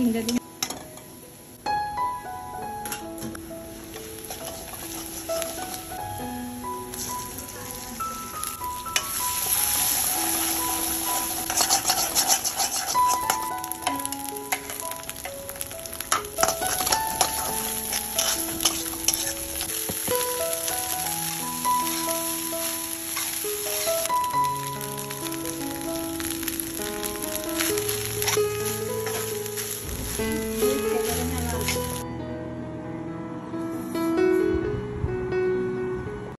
hindi din